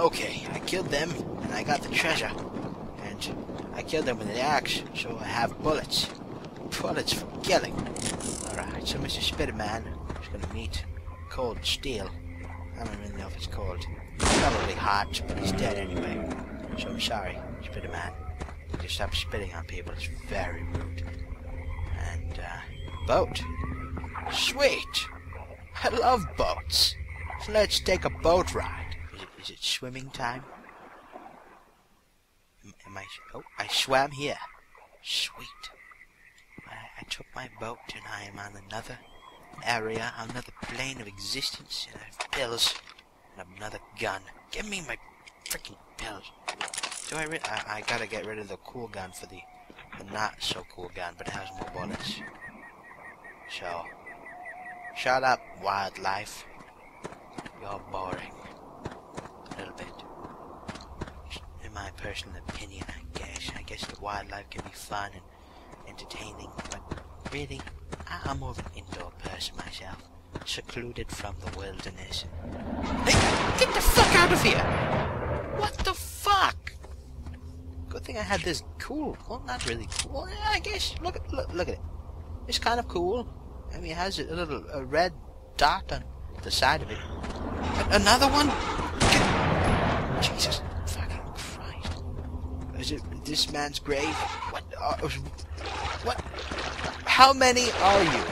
Okay, I killed them, and I got the treasure. And I killed them with an axe, so I have bullets. Bullets for killing. Alright, so Mr. Spiderman is gonna meet cold steel. I don't really know if it's cold. Probably hot, but he's dead anyway. So I'm sorry, Spiderman. You stop spitting on people. It's very rude. And, uh, boat. Sweet! I love boats. Let's take a boat ride. Is it swimming time? Am, I... Oh, I swam here. Sweet. I, I took my boat and I am on another area, another plane of existence, and I have pills and another gun. Give me my freaking pills. Do I, I? I gotta get rid of the cool gun for the, the not so cool gun, but it has more bullets. So, shut up, wildlife. You're boring. A little bit. In my personal opinion, I guess. I guess the wildlife can be fun and entertaining, but really, I- I'm more of an indoor person myself. Secluded from the wilderness. Hey, get the fuck out of here! What the fuck? Good thing I had this cool. Well, not really cool. I guess. Look at look, look at it. It's kind of cool. I mean, it has a little a red dot on the side of it. Another one? Get- Jesus! This man's grave? What? Uh, what? How many are you?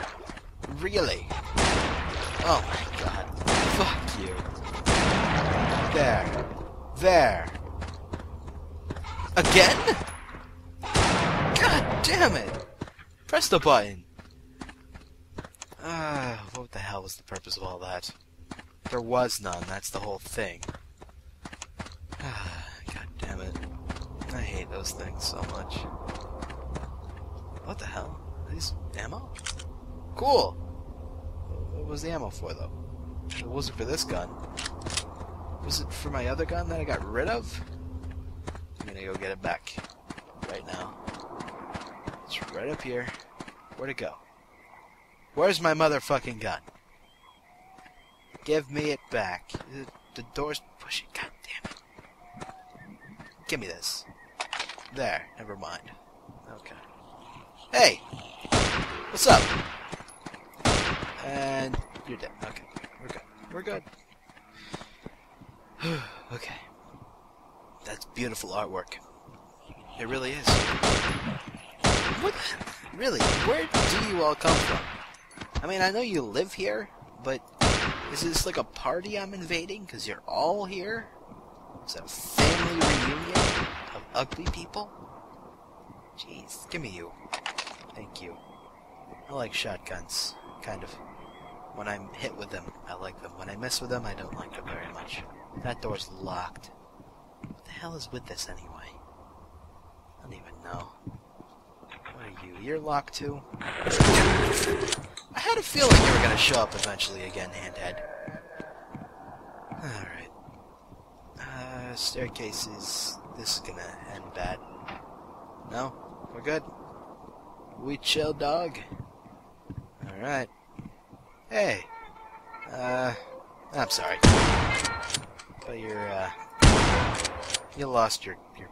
Really? Oh my God! Fuck you! There, there. Again? God damn it! Press the button. Ah, what the hell was the purpose of all that? There was none, that's the whole thing. Ah, God damn it. I hate those things so much. What the hell? Are these ammo? Cool! What was the ammo for, though? It wasn't for this gun. Was it for my other gun that I got rid of? I'm gonna go get it back. Right now. It's right up here. Where'd it go? Where's my motherfucking gun? Give me it back. The, door's pushing. God damn it. Give me this. There. Never mind. Okay. Hey! What's up? And you're dead. Okay. We're good. We're good. okay. That's beautiful artwork. It really is. What? Really? Where do you all come from? I mean, I know you live here, but is this like a party I'm invading? Because you're all here? Is it a family reunion ugly people? Jeez, give me you. Thank you. I like shotguns, kind of. When I'm hit with them, I like them. When I mess with them, I don't like them very much. That door's locked. What the hell is with this anyway? I don't even know. What are you? You're locked too? I had a feeling you were gonna show up eventually again, Handhead. Alright. Uh, staircases. This is gonna end bad. No? We're good? We chill, dog? Alright. Hey. Uh, I'm sorry. But you're, uh, you lost your, your,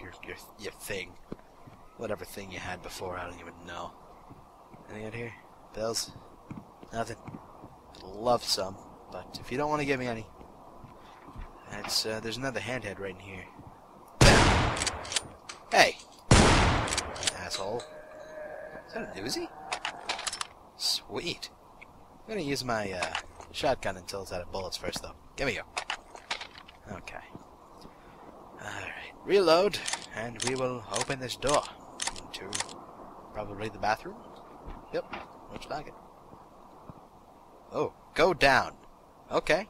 your, your, your thing. Whatever thing you had before, I don't even know. Anything out here? Bills? Nothing. I'd love some, but if you don't want to give me any, that's, uh, there's another handhead right in here. Hey! Asshole. Is that a Uzi? Sweet. I'm gonna use my, uh, shotgun until it's out of bullets first, though. Give me you. Okay. Alright. Reload, and we will open this door into probably the bathroom. Yep, looks like it. Oh, go down. Okay.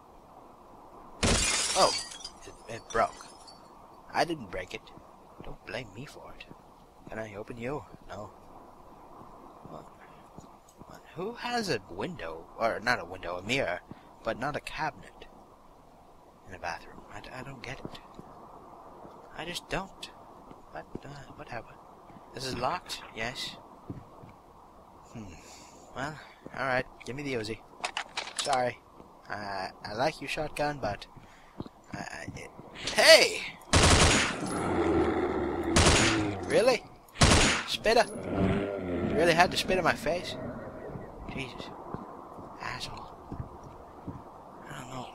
Oh, it, it broke. I didn't break it. Don't blame me for it. Can I open you? No. What? Who has a window, or not a window, a mirror, but not a cabinet in a bathroom? I, I don't get it. I just don't. But, uh, whatever. This is locked? Yes. Hmm. Well, alright. Give me the Uzi. Sorry. Uh, I like your shotgun, but... I, I, it, Hey! Really? Spitter? You really had to spit in my face? Jesus. Asshole. I don't know.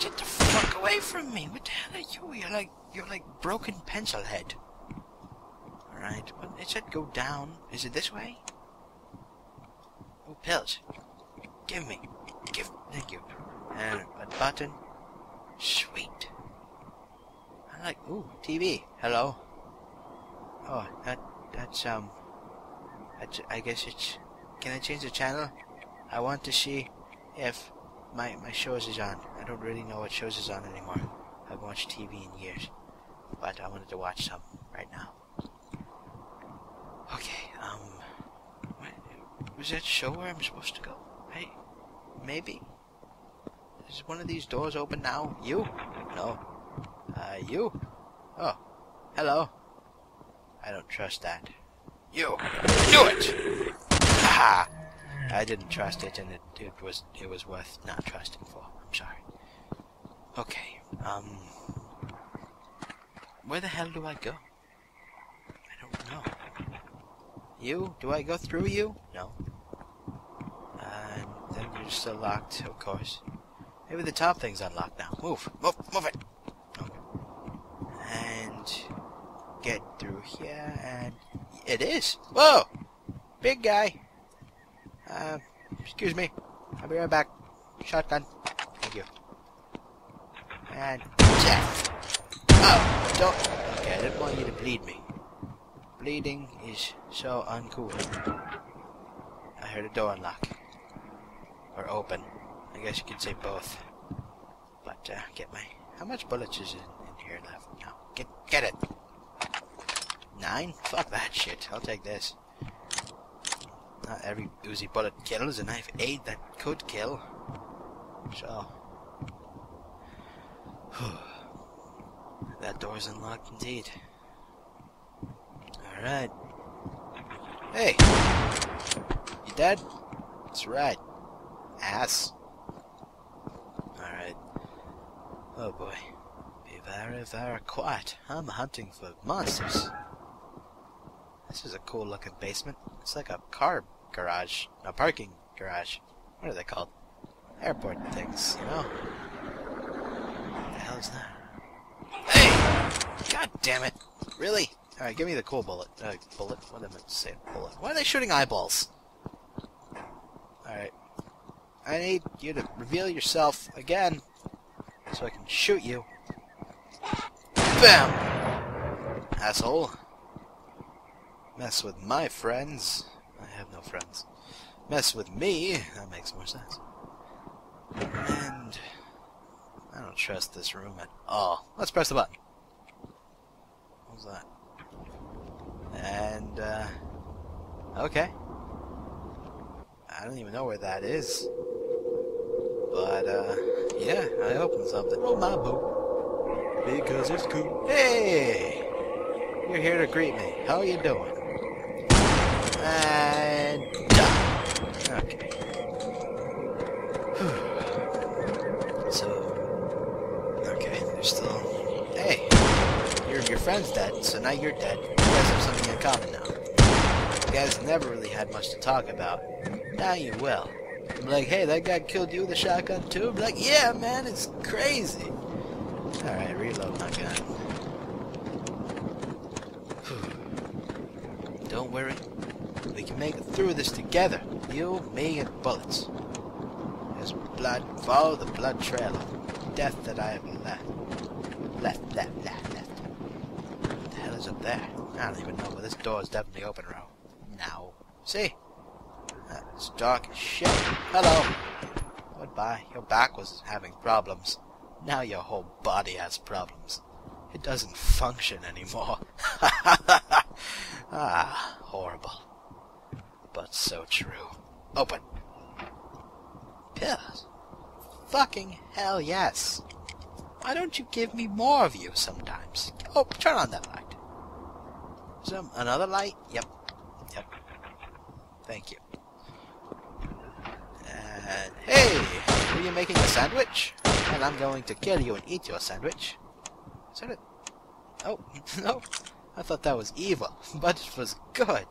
Get the fuck away from me! What the hell are you? You're like you're like broken pencil head. Alright, well, it said go down. Is it this way? Oh, pills. Give me. Give. Thank you. And a button. Sweet. I like. Ooh, TV. Hello. Oh, that that's um. That's, I guess it's. Can I change the channel? I want to see if my my shows is on. I don't really know what shows is on anymore. I haven't watched TV in years, but I wanted to watch some right now. Okay, um, was that show where I'm supposed to go? Hey, maybe. Is one of these doors open now? You? No. Uh, you? Oh, hello. I don't trust that. You! Do it! Ha! I didn't trust it, and it, it was it was worth not trusting for. I'm sorry. Okay. Um. Where the hell do I go? I don't know. You? Do I go through you? No. And then you're still locked, of course. Maybe the top thing's unlocked now. Move, move, move it. Okay. And get here, and it is. Whoa, big guy. Uh, excuse me. I'll be right back. Shotgun. Thank you. And death. Oh, don't. Okay, I didn't want you to bleed me. Bleeding is so uncool. I heard a door unlock. Or open. I guess you could say both. But, uh, get my... How much bullets is in, in here left now? Get, get it! Nine? Fuck that shit. I'll take this. Not every Uzi bullet kills, I have eight that could kill. So... that door's unlocked indeed. Alright. Hey! You dead? That's right. Ass. Alright. Oh boy. Be very, very quiet. I'm hunting for monsters. This is a cool looking basement. It's like a car garage. A parking garage. What are they called? Airport things, you know? What the hell is that? Hey! God damn it! Really? Alright, give me the cool bullet. Uh, bullet? What am I saying? Bullet. Why are they shooting eyeballs? Alright. I need you to reveal yourself again so I can shoot you. Bam! Asshole. Mess with my friends. I have no friends. Mess with me. That makes more sense. And I don't trust this room at all. Let's press the button. What was that? And, uh, okay. I don't even know where that is. But, uh, yeah, I opened something. Oh, my boot. Because it's cool. Hey! You're here to greet me. How are you doing? And, done. Okay. so, okay, there's still... Hey! Your, your friend's dead, so now you're dead. You guys have something in common now. You guys never really had much to talk about. Now you will. I'm like, hey, that guy killed you with a shotgun too? I'm like, yeah, man, it's crazy. Alright, reload my gun. Don't worry. We can make it through this together. You, me, and bullets. There's blood. Follow the blood trail of death that I have left. Left, left, left, left. What the hell is up there? I don't even know, but this door is definitely open now. Now. See? It's dark as shit. Hello. Goodbye. Your back was having problems. Now your whole body has problems. It doesn't function anymore. Ha ha ha ha. Ah, horrible. But so true. Open. Pills. Fucking hell yes. Why don't you give me more of you sometimes? Oh, turn on that light. Some another light? Yep. Yep. Thank you. And hey, are you making a sandwich? And I'm going to kill you and eat your sandwich. Is that a... Oh, no. I thought that was evil, but it was good.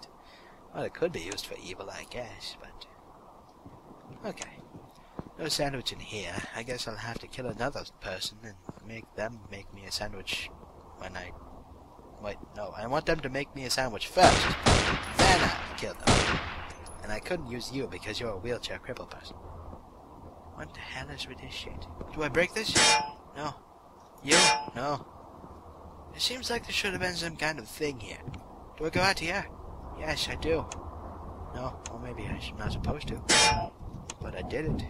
Well, it could be used for evil, I guess, but... Okay. No sandwich in here. I guess I'll have to kill another person and make them make me a sandwich when I... Wait, no. I want them to make me a sandwich first. Then I'll kill them. And I couldn't use you because you're a wheelchair crippled person. What the hell is with this shit? Do I break this? No. You? No. It seems like there should have been some kind of thing here. Do I go out here? Yes, I do. No, or maybe I'm not supposed to. But I did it.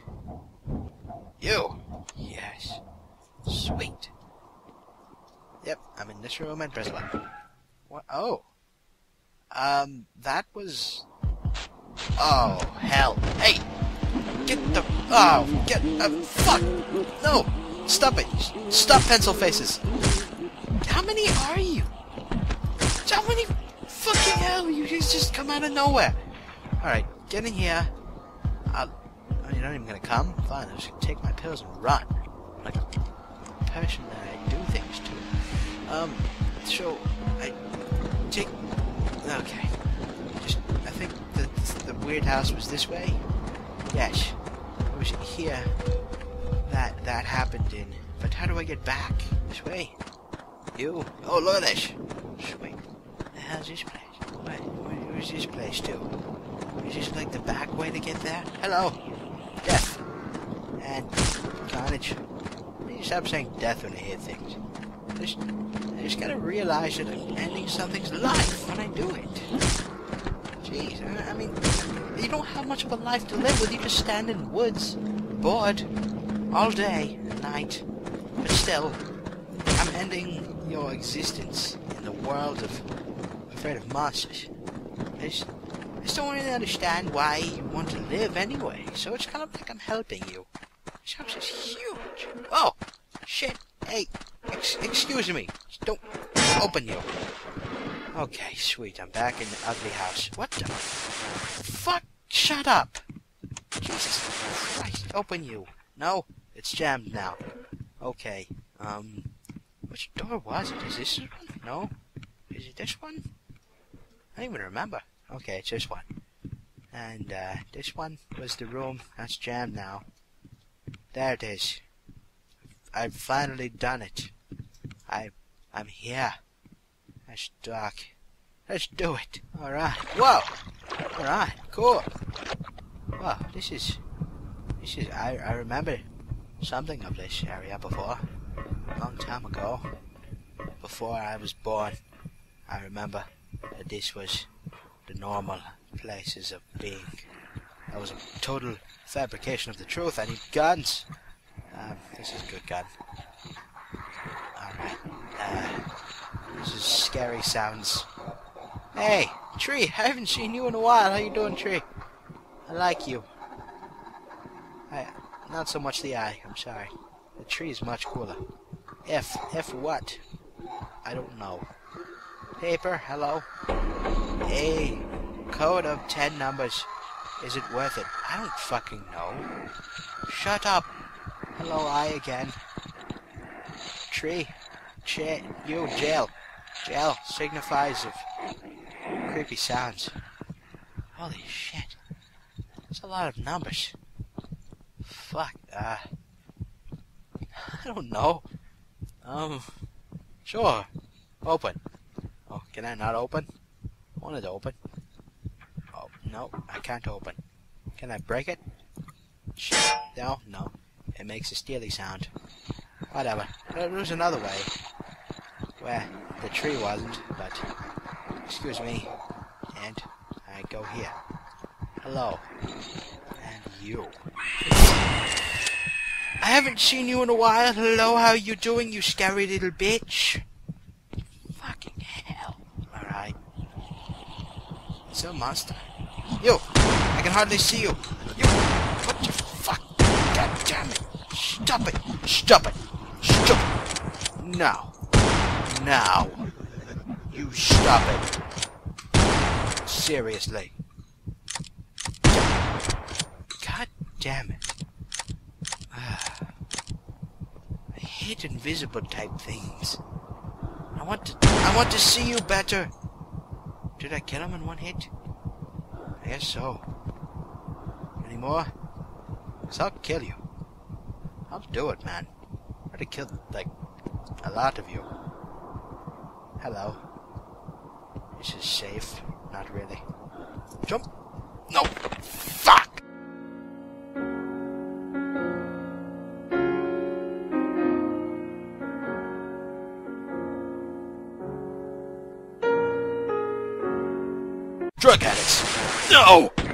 You! Yes. Sweet. Yep, I'm in this room and press. What? Oh. Um, that was... Oh, hell. Hey! Get the... Oh, get... Uh, fuck! No! Stop it! Stop, pencil faces! How many are you? How many... Fucking hell, you just come out of nowhere! Alright, get in here. I'll... Oh, you're not even gonna come? Fine, I'll just take my pills and run. Like a person that I do things to. Um, so... I... Take... Okay. Just... I think the, the weird house was this way? Yes. It was here that that happened in. But how do I get back? This way? You? Oh, look at this! Sweet. This place? What? Where's this place to? Is this like the back way to get there? Hello! Death! And carnage. Please stop saying death when I hear things. I just, I just gotta realize that I'm ending something's life when I do it. Jeez, I, I mean, you don't have much of a life to live with. You just stand in woods, bored, all day and night. But still, I'm ending your existence in the world of afraid of monsters. I just, I just don't really understand why you want to live anyway. So it's kind of like I'm helping you. This house is huge. Oh, shit. Hey, ex excuse me. Don't open you. Okay, sweet. I'm back in the ugly house. What the fuck? Shut up. Jesus Christ. Open you. No, it's jammed now. Okay. Um, which door was it? Is this one? No. Is it this one? I don't even remember. Okay, it's this one. And, uh, this one was the room that's jammed now. There it is. I've finally done it. I, I'm here. That's dark. Let's do it. Alright. Whoa! Alright, cool. Wow, this is... This is... I, I remember something of this area before. A long time ago. Before I was born. I remember that this was the normal places of being. That was a total fabrication of the truth. I need guns. Um, this is a good gun. Alright. Uh, this is scary sounds. Hey, Tree, I haven't seen you in a while. How you doing, Tree? I like you. I, not so much the eye, I'm sorry. The tree is much cooler. F, F what? I don't know. Paper, hello? Hey, code of 10 numbers. Is it worth it? eye don't fucking know. Shut up. Hello, I again. Tree. Ch you, jail. Jail signifies of creepy sounds. Holy shit. That's a lot of numbers. Fuck, uh... I don't know. Um... Sure. Open. Can I not open? I want it to open. Oh, no, I can't open. Can I break it? No, no. It makes a steely sound. Whatever. There's another way. Where the tree wasn't, but... Excuse me. And I go here. Hello. And you. I haven't seen you in a while. Hello, how are you doing, you scary little bitch? Fucking hell. Alright. It's a monster. You! I can hardly see you. You! What the fuck? God damn it! Stop it! Stop it! Stop it! Now. Now. You stop it. Seriously. God damn it. Ah. I hate invisible type things. I want to I want to see you better. Did I kill him in one hit? I guess so. Any more? Cause I'll kill you. I'll do it, man. I already killed, like, a lot of you. Hello. This is safe. Not really. Jump! No! Fuck! Drug addicts! No!